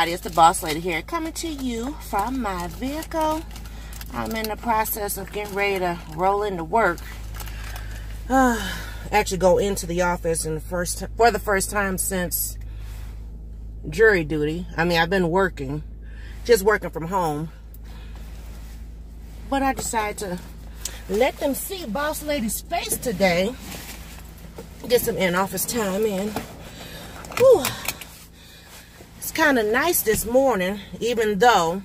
It's the boss lady here coming to you from my vehicle. I'm in the process of getting ready to roll into work. Uh, actually go into the office in the first for the first time since jury duty. I mean, I've been working, just working from home. But I decided to let them see boss lady's face today. Get some in-office time in. Whew kind of nice this morning, even though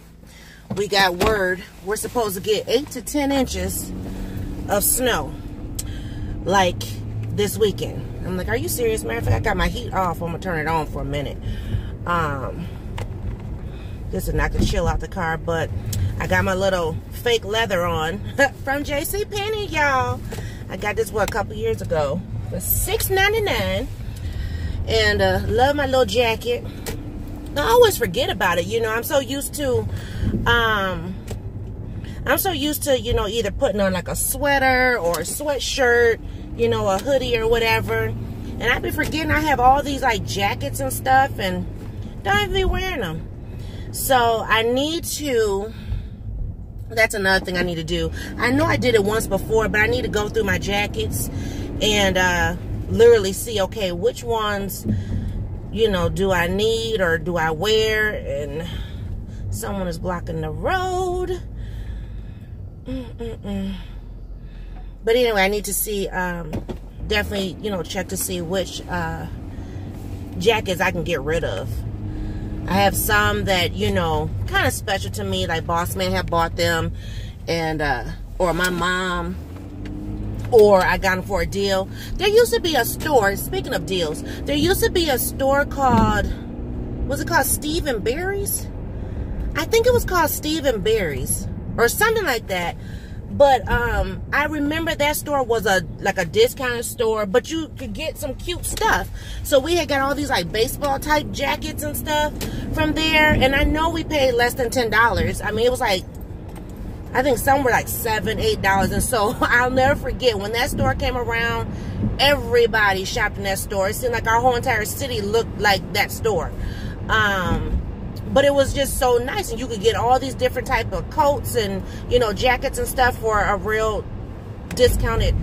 we got word we're supposed to get 8 to 10 inches of snow. Like this weekend. I'm like, are you serious? Matter of fact, I got my heat off. I'm going to turn it on for a minute. Um, just to knock the chill out the car. But I got my little fake leather on from J.C. Penney, y'all. I got this, what, a couple years ago. For $6.99. And uh, love my little jacket. I always forget about it. You know, I'm so used to, um, I'm so used to, you know, either putting on like a sweater or a sweatshirt, you know, a hoodie or whatever. And I've been forgetting I have all these like jackets and stuff and don't even be wearing them. So I need to, that's another thing I need to do. I know I did it once before, but I need to go through my jackets and uh, literally see, okay, which ones you know, do I need or do I wear? And someone is blocking the road. Mm -mm -mm. But anyway, I need to see, um, definitely, you know, check to see which uh, jackets I can get rid of. I have some that, you know, kind of special to me, like Boss Man have bought them, and, uh, or my mom or I got them for a deal. There used to be a store, speaking of deals, there used to be a store called, was it called Steve and? I think it was called Steve and or something like that. But um, I remember that store was a like a discounted store, but you could get some cute stuff. So we had got all these like baseball type jackets and stuff from there. And I know we paid less than $10. I mean, it was like I think some were like seven, eight dollars. And so I'll never forget when that store came around, everybody shopped in that store. It seemed like our whole entire city looked like that store. Um, but it was just so nice and you could get all these different type of coats and you know jackets and stuff for a real discounted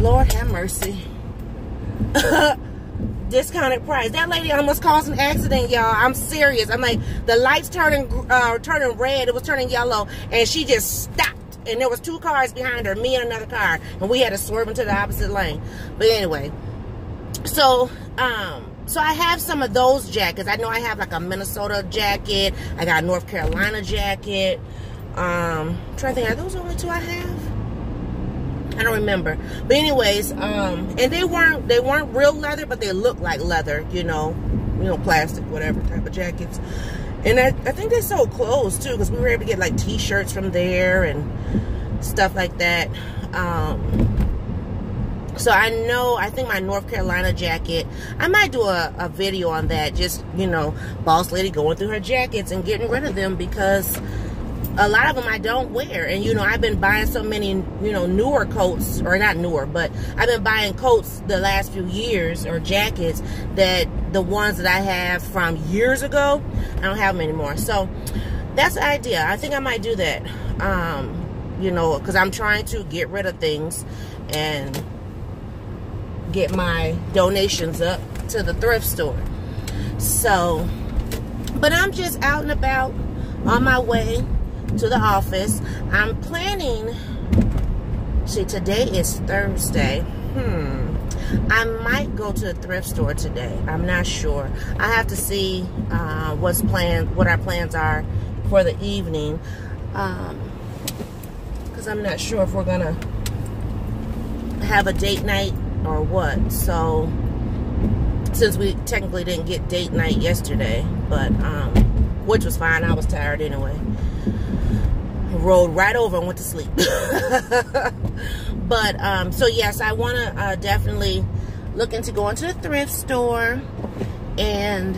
lord have mercy discounted price. That lady almost caused an accident, y'all. I'm serious. I'm like, the lights turning uh, turning red. It was turning yellow, and she just stopped. And there was two cars behind her, me and another car, and we had to swerve into the opposite lane. But anyway, so um, so I have some of those jackets. I know I have like a Minnesota jacket. I got a North Carolina jacket. Um, I'm trying to think, are those the only two I have? I don't remember. But anyways, um, and they weren't they weren't real leather, but they looked like leather, you know, you know, plastic, whatever type of jackets. And I, I think they sold clothes too, because we were able to get like t-shirts from there and stuff like that. Um, so I know, I think my North Carolina jacket, I might do a, a video on that. Just, you know, boss lady going through her jackets and getting rid of them because a lot of them I don't wear. And, you know, I've been buying so many, you know, newer coats, or not newer, but I've been buying coats the last few years, or jackets, that the ones that I have from years ago, I don't have them anymore. So, that's the idea. I think I might do that. Um, you know, because I'm trying to get rid of things and get my donations up to the thrift store. So, but I'm just out and about on my way to the office. I'm planning, see, today is Thursday. Hmm. I might go to a thrift store today. I'm not sure. I have to see uh, what's planned, what our plans are for the evening. Because um, I'm not sure if we're going to have a date night or what. So, since we technically didn't get date night yesterday, but, um, which was fine. I was tired anyway rolled right over and went to sleep. but um, so yes, I want to uh, definitely look into going to the thrift store, and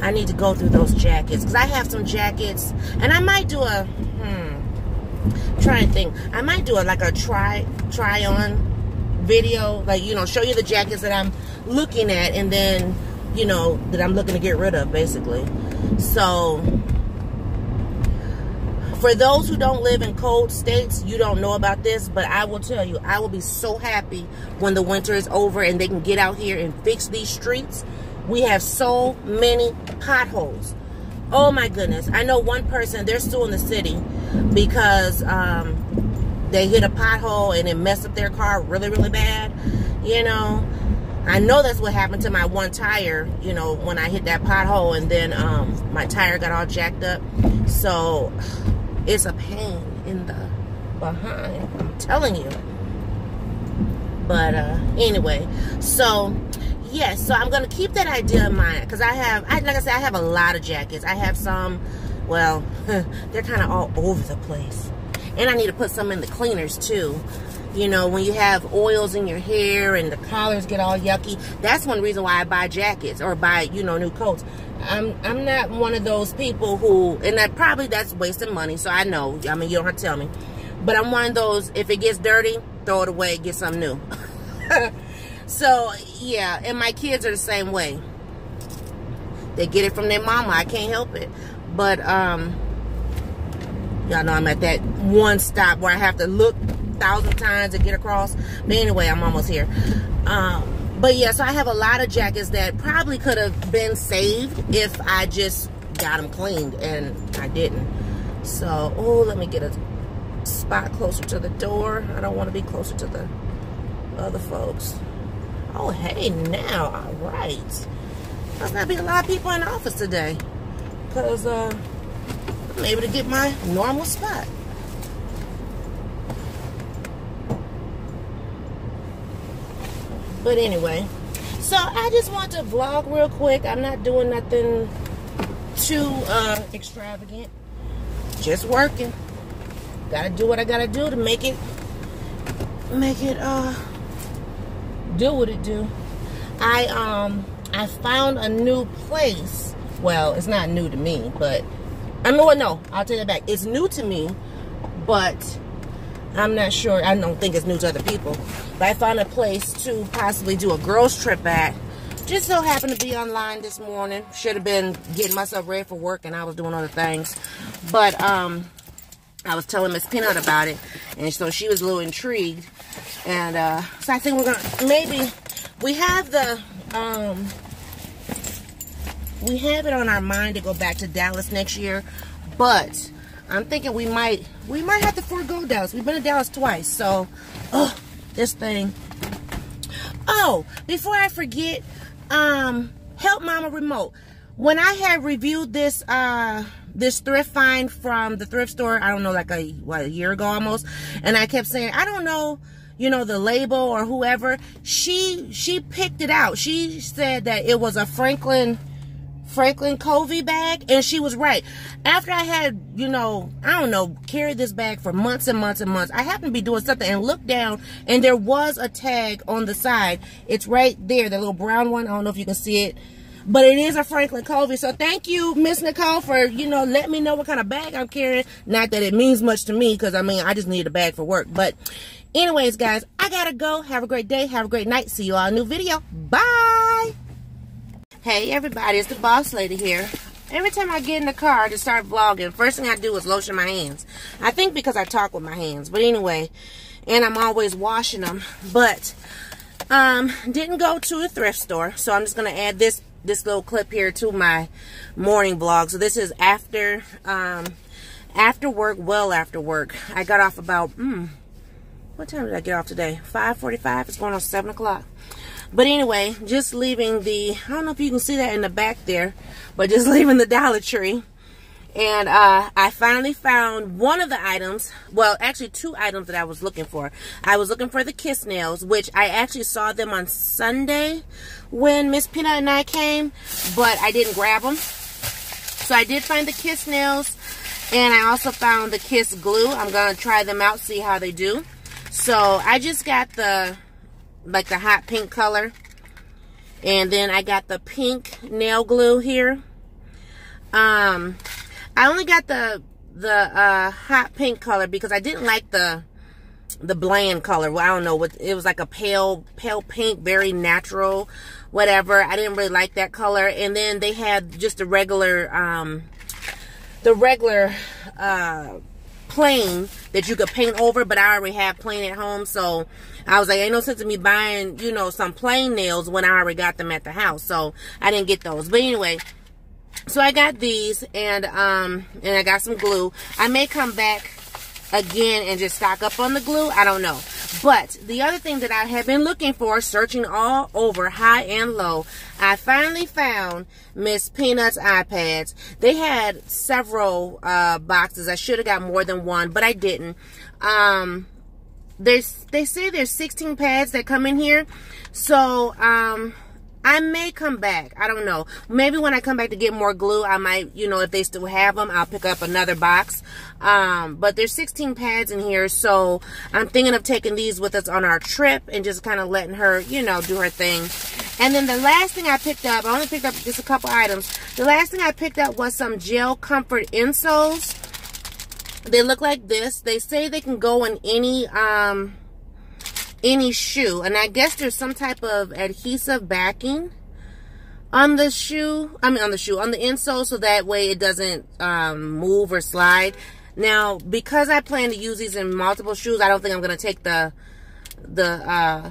I need to go through those jackets because I have some jackets, and I might do a hmm, try and think. I might do a like a try try on video, like you know, show you the jackets that I'm looking at, and then you know, that I'm looking to get rid of, basically. So, for those who don't live in cold states, you don't know about this, but I will tell you, I will be so happy when the winter is over and they can get out here and fix these streets. We have so many potholes. Oh my goodness. I know one person, they're still in the city because um, they hit a pothole and it messed up their car really, really bad. You know, I know that's what happened to my one tire, you know, when I hit that pothole and then um, my tire got all jacked up. So it's a pain in the behind. I'm telling you. But uh, anyway, so yes, so I'm gonna keep that idea in mind because I have, I, like I said, I have a lot of jackets. I have some, well, they're kind of all over the place, and I need to put some in the cleaners too. You know, when you have oils in your hair and the collars get all yucky, that's one reason why I buy jackets or buy, you know, new coats. I'm I'm not one of those people who, and that probably that's wasting money. So I know. I mean, you don't have to tell me, but I'm one of those. If it gets dirty, throw it away, get something new. so yeah, and my kids are the same way. They get it from their mama. I can't help it. But um, y'all know I'm at that one stop where I have to look thousand times to get across. But anyway, I'm almost here. Um, but yeah, so I have a lot of jackets that probably could have been saved if I just got them cleaned and I didn't. So, oh, let me get a spot closer to the door. I don't want to be closer to the other folks. Oh, hey, now, all right. Must not be a lot of people in the office today. Because uh, I'm able to get my normal spot. But anyway, so I just want to vlog real quick. I'm not doing nothing too uh, extravagant. Just working. Gotta do what I gotta do to make it, make it, uh, do what it do. I, um, I found a new place. Well, it's not new to me, but, I mean, well, no, I'll take it back. It's new to me, but I'm not sure. I don't think it's new to other people. But I found a place to possibly do a girls trip at. Just so happened to be online this morning. Should have been getting myself ready for work and I was doing other things. But um, I was telling Miss Peanut about it. And so she was a little intrigued. And uh, so I think we're going to, maybe, we have the, um, we have it on our mind to go back to Dallas next year. But I'm thinking we might we might have to forego Dallas. We've been to Dallas twice, so oh this thing. Oh, before I forget, um, help mama remote. When I had reviewed this uh this thrift find from the thrift store, I don't know, like a what a year ago almost, and I kept saying, I don't know you know the label or whoever she she picked it out she said that it was a franklin Franklin Covey bag, and she was right. After I had, you know, I don't know, carried this bag for months and months and months, I happened to be doing something and looked down, and there was a tag on the side. It's right there, the little brown one. I don't know if you can see it. But it is a Franklin Covey. So thank you, Miss Nicole, for, you know, letting me know what kind of bag I'm carrying. Not that it means much to me, because, I mean, I just need a bag for work. But anyways, guys, I gotta go. Have a great day. Have a great night. See you all new video. Bye! Hey everybody, it's the boss lady here. Every time I get in the car to start vlogging, first thing I do is lotion my hands. I think because I talk with my hands, but anyway, and I'm always washing them. But um, didn't go to a thrift store, so I'm just gonna add this this little clip here to my morning vlog. So this is after um, after work, well after work. I got off about hmm, what time did I get off today? 5:45. It's going on 7 o'clock. But anyway, just leaving the, I don't know if you can see that in the back there, but just leaving the Dollar Tree. And uh, I finally found one of the items, well, actually two items that I was looking for. I was looking for the Kiss Nails, which I actually saw them on Sunday when Miss Peanut and I came, but I didn't grab them. So I did find the Kiss Nails, and I also found the Kiss Glue. I'm going to try them out, see how they do. So I just got the like the hot pink color. And then I got the pink nail glue here. Um, I only got the the uh, hot pink color because I didn't like the the bland color. Well, I don't know what it was like a pale pale pink, very natural, whatever. I didn't really like that color. And then they had just a regular um the regular uh plain that you could paint over, but I already have plain at home, so I was like, ain't no sense in me buying, you know, some plain nails when I already got them at the house. So I didn't get those. But anyway, so I got these and um and I got some glue. I may come back again and just stock up on the glue. I don't know. But the other thing that I have been looking for, searching all over high and low, I finally found Miss Peanuts iPads. They had several uh, boxes. I should have got more than one, but I didn't. Um, there's they say there's 16 pads that come in here. So, um, I may come back. I don't know. Maybe when I come back to get more glue, I might, you know, if they still have them, I'll pick up another box. Um, but there's 16 pads in here, so I'm thinking of taking these with us on our trip and just kind of letting her, you know, do her thing. And then the last thing I picked up, I only picked up just a couple items. The last thing I picked up was some gel comfort insoles. They look like this. They say they can go in any, um, any shoe. And I guess there's some type of adhesive backing on the shoe. I mean, on the shoe, on the insole, so that way it doesn't um, move or slide. Now, because I plan to use these in multiple shoes, I don't think I'm going to take the the uh,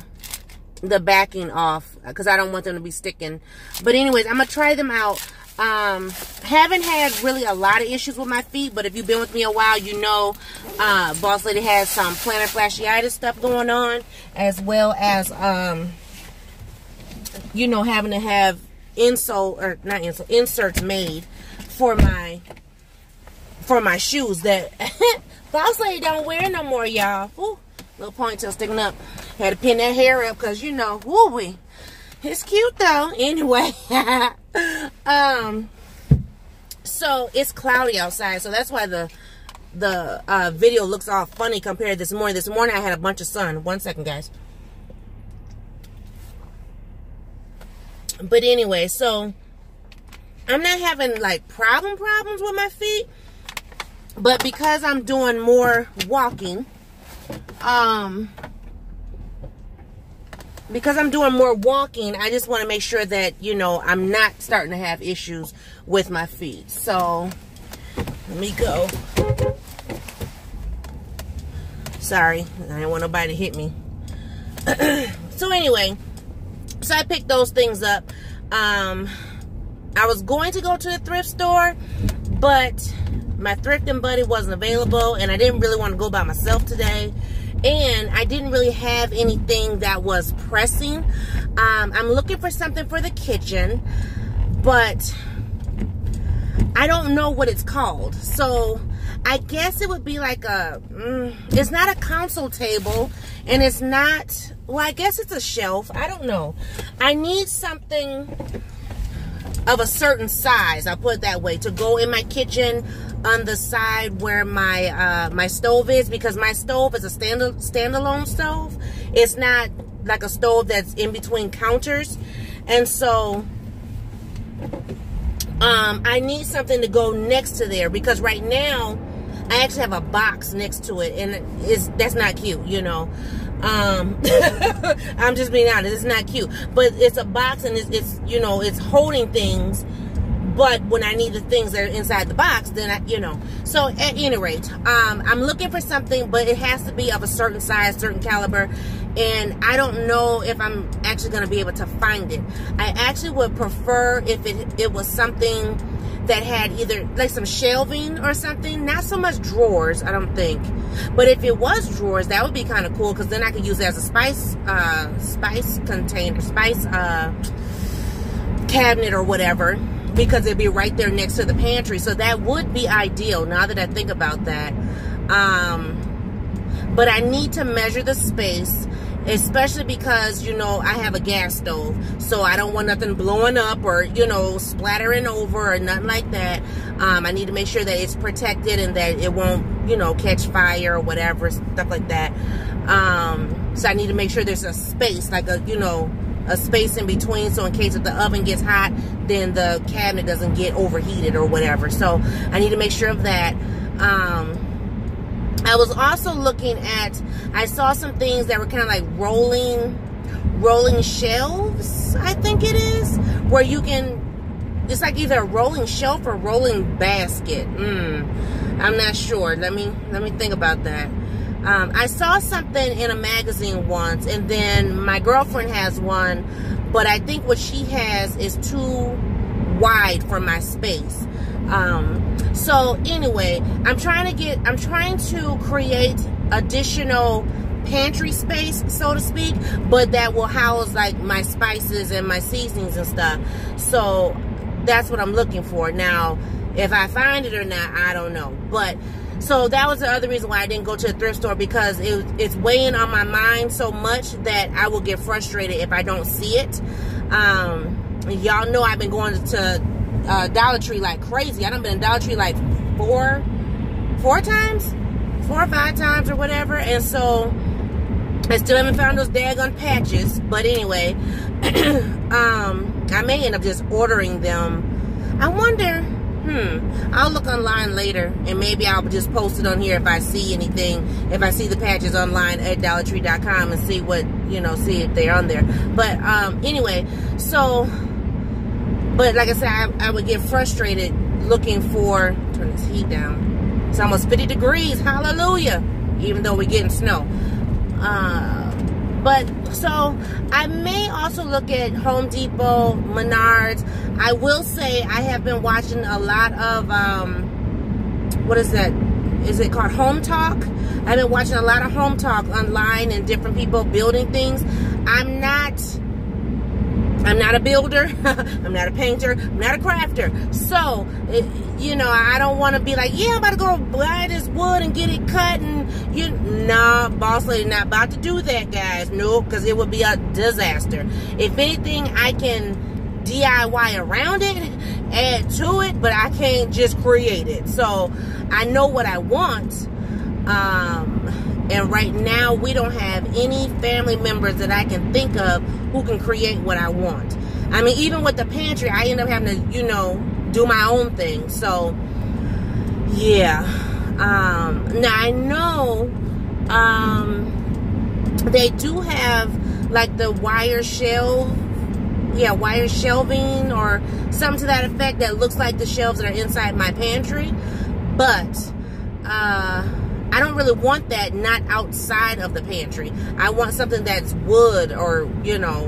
the backing off because I don't want them to be sticking. But anyways, I'm going to try them out. Um, haven't had really a lot of issues with my feet, but if you've been with me a while, you know uh, Boss Lady has some plantar fasciitis stuff going on, as well as, um, you know, having to have insole, or not insole, inserts made for my, for my shoes that Boss Lady don't wear no more, y'all. Little ponytail sticking up. Had to pin that hair up because, you know, woo wee. It's cute though. Anyway. um, so it's cloudy outside, so that's why the the uh, video looks all funny compared to this morning. This morning I had a bunch of sun. One second, guys. But anyway, so I'm not having like problem problems with my feet, but because I'm doing more walking, um, because I'm doing more walking, I just want to make sure that, you know, I'm not starting to have issues with my feet. So, let me go. Sorry, I didn't want nobody to hit me. so anyway, so I picked those things up. Um, I was going to go to the thrift store, but my thrifting buddy wasn't available, and I didn't really want to go by myself today and I didn't really have anything that was pressing. Um, I'm looking for something for the kitchen, but I don't know what it's called. So I guess it would be like a, mm, it's not a console table and it's not, well, I guess it's a shelf. I don't know. I need something of a certain size, I'll put it that way, to go in my kitchen on the side where my uh, my stove is because my stove is a stand standalone stove. It's not like a stove that's in between counters. And so um, I need something to go next to there because right now I actually have a box next to it and it's that's not cute, you know. Um, I'm just being honest, it's not cute. But it's a box and it's, it's you know, it's holding things but when I need the things that are inside the box, then I, you know. So at any rate, um, I'm looking for something, but it has to be of a certain size, certain caliber. And I don't know if I'm actually going to be able to find it. I actually would prefer if it, it was something that had either like some shelving or something. Not so much drawers, I don't think. But if it was drawers, that would be kind of cool because then I could use it as a spice, uh, spice container, spice, uh, cabinet or whatever because it'd be right there next to the pantry. So that would be ideal now that I think about that. Um, but I need to measure the space, especially because, you know, I have a gas stove. So I don't want nothing blowing up or, you know, splattering over or nothing like that. Um, I need to make sure that it's protected and that it won't, you know, catch fire or whatever, stuff like that. Um, so I need to make sure there's a space, like a, you know, a space in between so in case if the oven gets hot then the cabinet doesn't get overheated or whatever so I need to make sure of that um, I was also looking at, I saw some things that were kind of like rolling, rolling shelves, I think it is, where you can, it's like either a rolling shelf or rolling basket. Mm, I'm not sure. Let me, let me think about that. Um, I saw something in a magazine once, and then my girlfriend has one, but I think what she has is too wide for my space. Um, so anyway, I'm trying to get, I'm trying to create additional pantry space, so to speak, but that will house like my spices and my seasonings and stuff. So that's what I'm looking for. Now, if I find it or not, I don't know. But so that was the other reason why I didn't go to the thrift store because it, it's weighing on my mind so much that I will get frustrated if I don't see it. Um, y'all know I've been going to uh, Dollar Tree like crazy. I done been in Dollar Tree like four, four times, four or five times or whatever. And so I still haven't found those daggone patches. But anyway, um, I may end up just ordering them. I wonder, hmm, I'll look online later and maybe I'll just post it on here if I see anything, if I see the patches online at dollartree.com and see what, you know, see if they're on there. But um, anyway, so but like I said, I, I would get frustrated looking for, turn this heat down. It's almost 50 degrees, hallelujah, even though we're getting snow. Uh, but so I may also look at Home Depot, Menards. I will say I have been watching a lot of, um, what is that? Is it called Hometalk? I've been watching a lot of Hometalk online and different people building things. I'm not I'm not a builder. I'm not a painter. I'm not a crafter. So, it, you know, I don't want to be like, yeah, I'm about to go buy this wood and get it cut. And, you, nah, boss lady, not about to do that, guys. No, because it would be a disaster. If anything, I can DIY around it, add to it, but I can't just create it. So, I know what I want. Um, and right now, we don't have any family members that I can think of who can create what I want. I mean, even with the pantry, I end up having to, you know, do my own thing. So, yeah. Um, now, I know um, they do have like the wire shelf yeah, wire shelving or something to that effect that looks like the shelves that are inside my pantry. But uh, I don't really want that not outside of the pantry. I want something that's wood or, you know,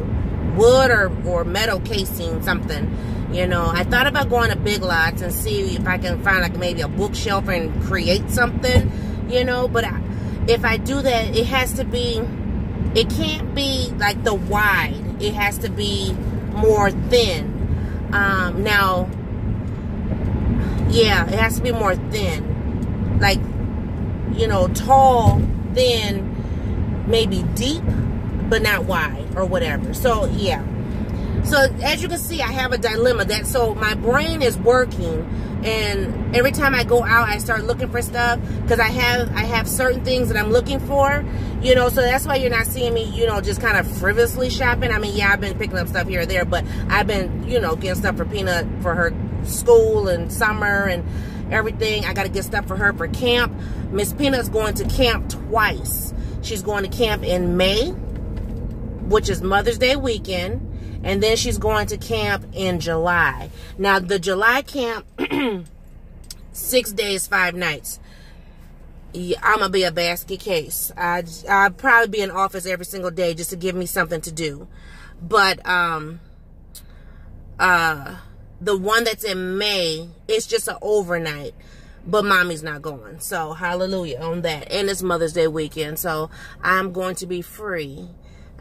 wood or, or metal casing, something. You know, I thought about going to Big Lots and see if I can find like maybe a bookshelf and create something, you know, but I, if I do that, it has to be, it can't be like the wide. It has to be more thin. Um, now, yeah, it has to be more thin. Like you know, tall, thin, maybe deep, but not wide or whatever. So, yeah. So, as you can see, I have a dilemma that so my brain is working and every time I go out, I start looking for stuff because I have I have certain things that I'm looking for, you know. So that's why you're not seeing me, you know, just kind of frivolously shopping. I mean, yeah, I've been picking up stuff here or there, but I've been, you know, getting stuff for Peanut for her school and summer and everything. I got to get stuff for her for camp. Miss Peanut's going to camp twice. She's going to camp in May, which is Mother's Day weekend. And then she's going to camp in July. Now, the July camp, six days, five nights. I'm going to be a basket case. I, I'll probably be in office every single day just to give me something to do. But, um, uh, the one that's in May, it's just an overnight. But mommy's not going. So hallelujah on that. And it's Mother's Day weekend. So I'm going to be free.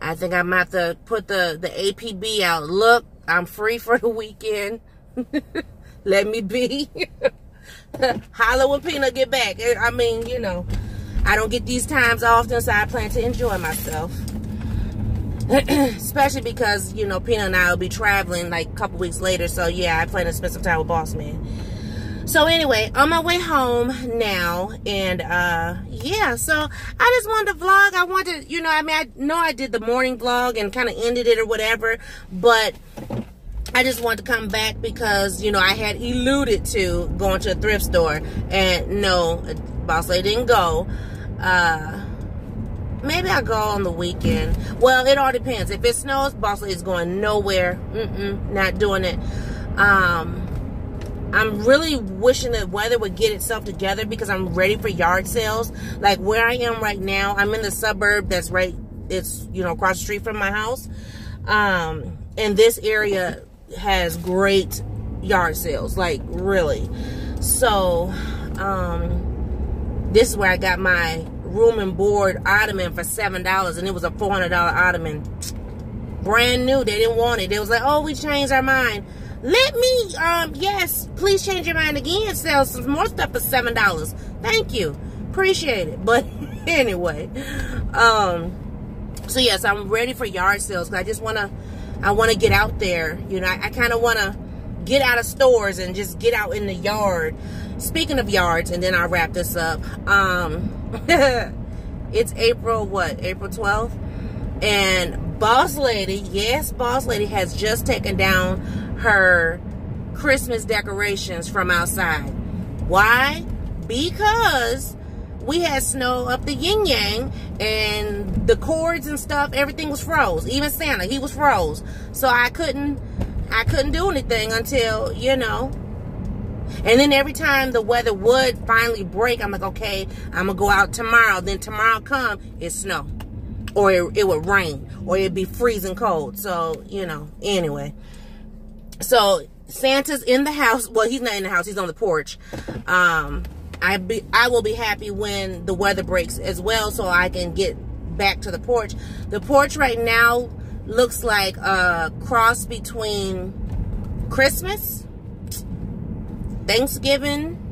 I think I'm about to put the, the APB out. Look, I'm free for the weekend. Let me be. Holla when Peanut get back. I mean, you know, I don't get these times often, so I plan to enjoy myself. especially because you know Pina and I will be traveling like a couple weeks later. So yeah, I plan to spend some time with Boss Man. So anyway, on my way home now, and uh yeah, so I just wanted to vlog. I wanted, you know, I mean, I know I did the morning vlog and kind of ended it or whatever, but I just wanted to come back because, you know, I had alluded to going to a thrift store. And no, Boss Lady didn't go. Uh, maybe I'll go on the weekend. Well, it all depends. If it snows, Boston is going nowhere. Mm-mm, not doing it. Um, I'm really wishing the weather would get itself together because I'm ready for yard sales. Like where I am right now, I'm in the suburb that's right, it's, you know, across the street from my house. Um, and this area has great yard sales, like really. So, um, this is where I got my Room & Board ottoman for $7 and it was a $400 ottoman. Brand new. They didn't want it. They was like, oh, we changed our mind. Let me, um, yes, please change your mind again. Sell some more stuff for $7. Thank you. Appreciate it. But anyway, um, so yes, I'm ready for yard sales because I just want to, I want to get out there. You know, I, I kind of want to get out of stores and just get out in the yard. Speaking of yards, and then I'll wrap this up. Um, it's April, what, April 12th? And Boss Lady, yes, Boss Lady has just taken down her Christmas decorations from outside. Why? Because we had snow up the yin yang and the cords and stuff, everything was froze. Even Santa, he was froze. So I couldn't I couldn't do anything until, you know. And then every time the weather would finally break, I'm like, okay, I'm gonna go out tomorrow. Then tomorrow come, it's snow. Or it, it would rain. Or it'd be freezing cold. So, you know, anyway. So Santa's in the house. Well, he's not in the house. He's on the porch. Um, I be I will be happy when the weather breaks as well, so I can get back to the porch. The porch right now looks like a cross between Christmas, Thanksgiving.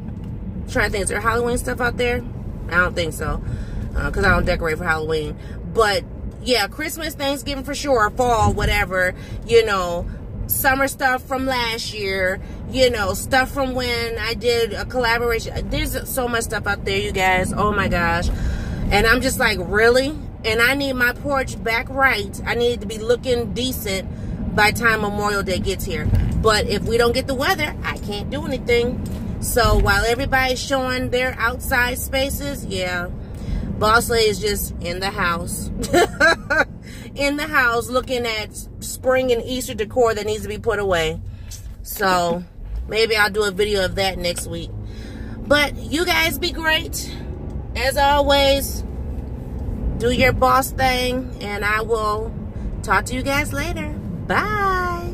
I'm trying to think, is there Halloween stuff out there? I don't think so, because uh, I don't decorate for Halloween. But yeah, Christmas, Thanksgiving for sure, fall, whatever. You know, summer stuff from last year, you know, stuff from when I did a collaboration. There's so much stuff out there, you guys. Oh my gosh. And I'm just like, really? And I need my porch back right. I need to be looking decent by time Memorial Day gets here. But if we don't get the weather, I can't do anything. So while everybody's showing their outside spaces, yeah, Boss Lady is just in the house. in the house looking at spring and Easter decor that needs to be put away. So maybe I'll do a video of that next week. But you guys be great. As always, do your boss thing. And I will talk to you guys later. Bye.